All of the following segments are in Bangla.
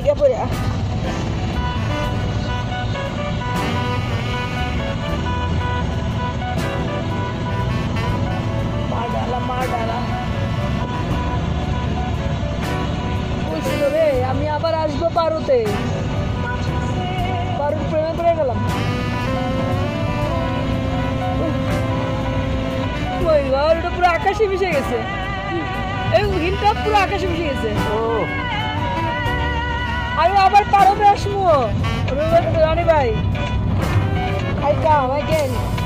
জায়গা পড়া আমি আবার আসব পারুতে। পারুর প্রেমে পড়ে গেলাম। ওই ওটা পুরো আকাশে মিশে গেছে। এই হিলটা পুরো আকাশে মিশে গেছে। ও। আমি আবার পারবে আসব রানী ভাই I again.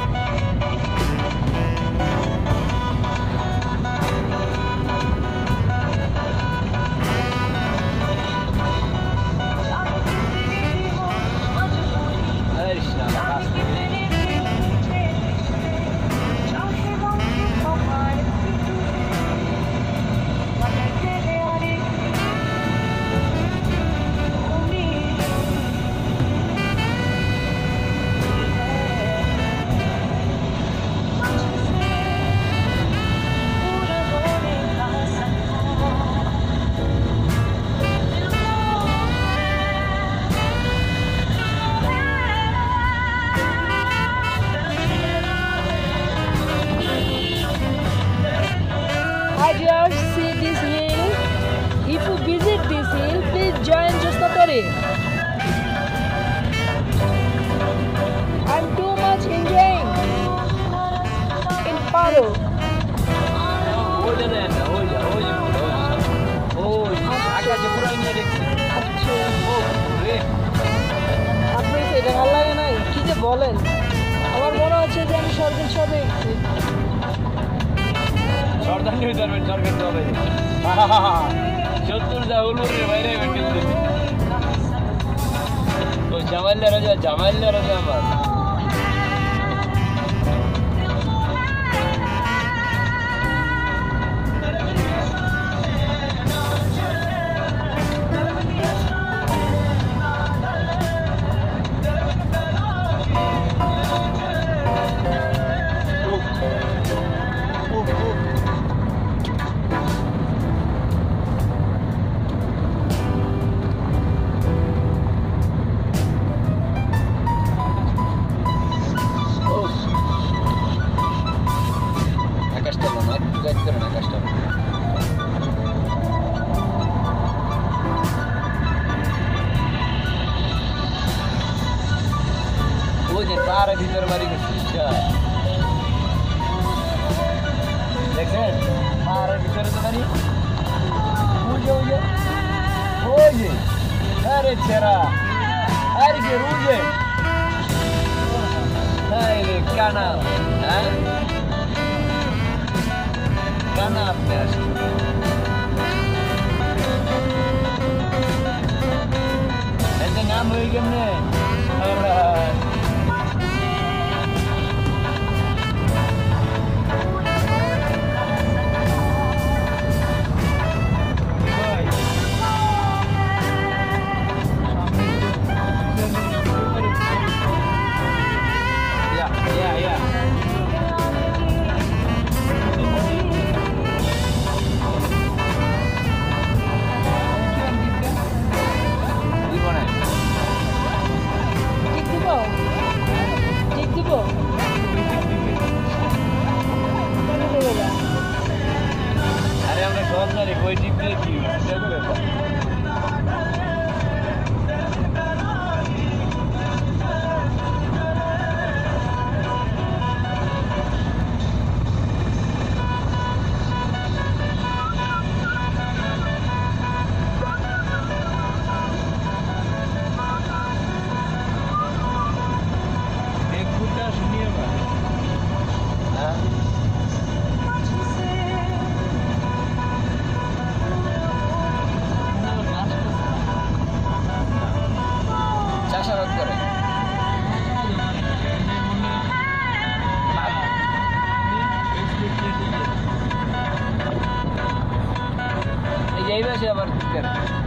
I just see this hill. If you visit this hill, please join Jostatori. I'm too much enjoying in Paro. আপনি তো এটা ভালো লাগে নাই কি যে বলেন আমার মনে হচ্ছে যে আমি স্বর্গের সাথে নিয়ে যাবেন, সরকার। সত্তর যা হুলুরের বাইরে বেটিছে। ওই জামাইল্লা রাজা, জামাইল্লা রাজা আমার। আকাশটা ভালো, একটু গাইড করেন আকাশটা ভালো। ওই যে পাহাড়ের ভিতরে বাড়ি করছে ইচ্ছা। দেখছেন পাহাড়ের ভিতরে তো বাড়ি ওই যে ওই যে ওই যে আরে ছেড়া আরে কে রুজে Hai, কানা হ্যাঁ Nasty. Eto na, muwi kami. Para আপনার ওই টিপ দিয়ে यही वैसे वर्क कर